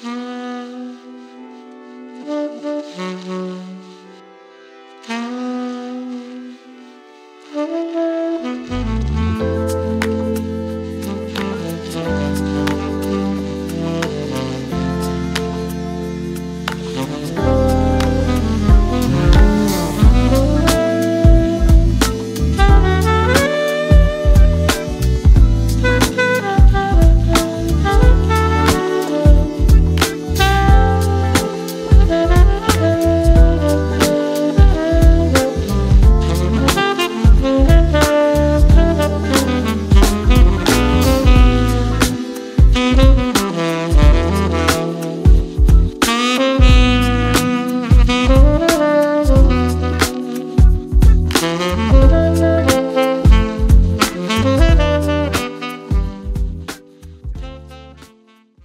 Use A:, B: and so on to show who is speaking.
A: Bye. Mm-hmm.